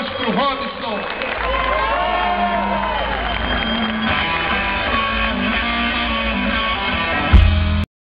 much for hard harvest, Lord.